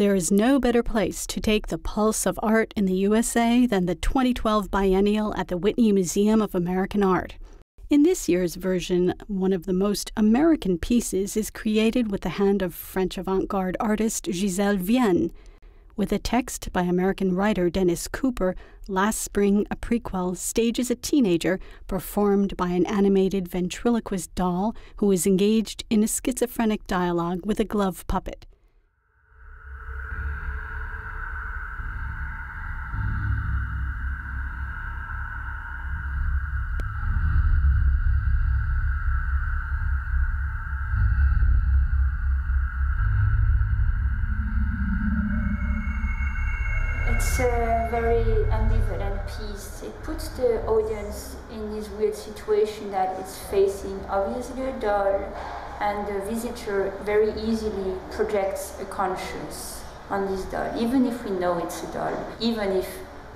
There is no better place to take the pulse of art in the USA than the 2012 biennial at the Whitney Museum of American Art. In this year's version, one of the most American pieces is created with the hand of French avant garde artist Gisele Vienne. With a text by American writer Dennis Cooper, Last Spring, a prequel stages a teenager performed by an animated ventriloquist doll who is engaged in a schizophrenic dialogue with a glove puppet. It's a very ambivalent piece. It puts the audience in this weird situation that it's facing obviously a doll, and the visitor very easily projects a conscience on this doll, even if we know it's a doll, even if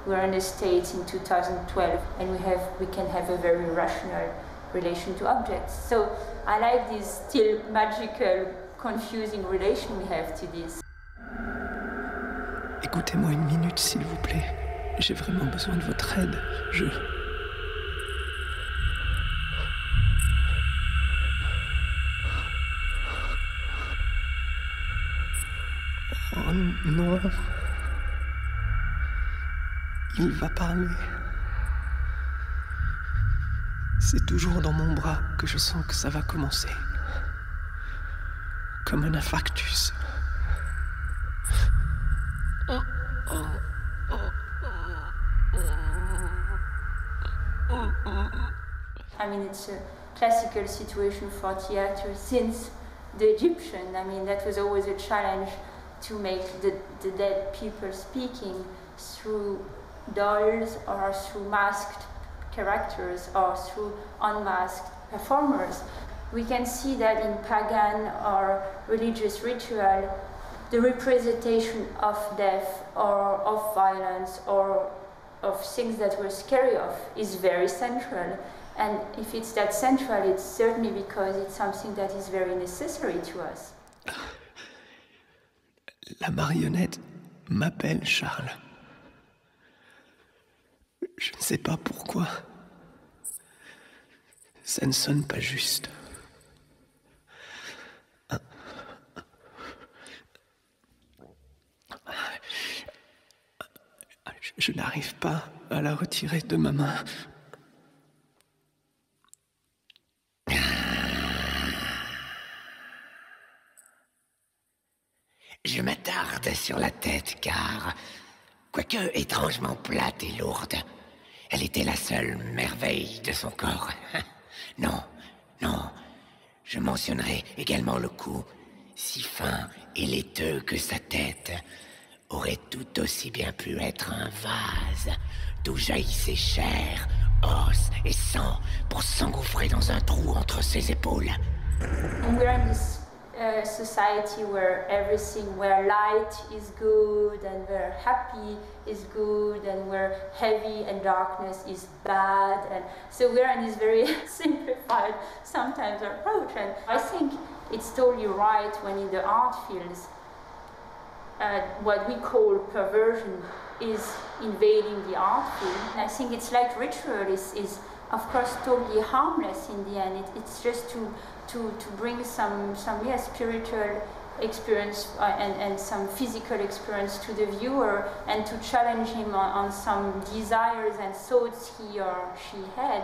we're in the States in 2012 and we have we can have a very rational relation to objects. So I like this still magical, confusing relation we have to this. Écoutez-moi une minute, s'il vous plaît. J'ai vraiment besoin de votre aide. Je... Oh non. Il va parler. C'est toujours dans mon bras que je sens que ça va commencer. Comme un infarctus. I mean, it's a classical situation for theater since the Egyptian. I mean, that was always a challenge to make the, the dead people speaking through dolls or through masked characters or through unmasked performers. We can see that in pagan or religious ritual, the representation of death or of violence or of things that we're scary of is very central. And if it's that central, it's certainly because it's something that is very necessary to us. La marionnette m'appelle Charles. Je ne sais pas pourquoi. Ça ne sonne pas juste. Je n'arrive pas à la retirer de ma main. Je m'attarde sur la tête car, quoique étrangement plate et lourde, elle était la seule merveille de son corps. Non, non, je mentionnerai également le cou, si fin et laiteux que sa tête aurait tout aussi bien pu être un vase d'où jaillissait chair, os et sang pour s'engouffrer dans un trou entre ses épaules. We're in this uh, society where everything, where light is good and where happy is good and where heavy and darkness is bad. And so we're in this very simplified sometimes approach. And I think it's totally right when in the art fields, uh, what we call perversion is invading the art field. And I think it's like ritual is, is of course totally harmless in the end. It, it's just to, to, to bring some, some yeah, spiritual experience uh, and, and some physical experience to the viewer and to challenge him on, on some desires and thoughts he or she had.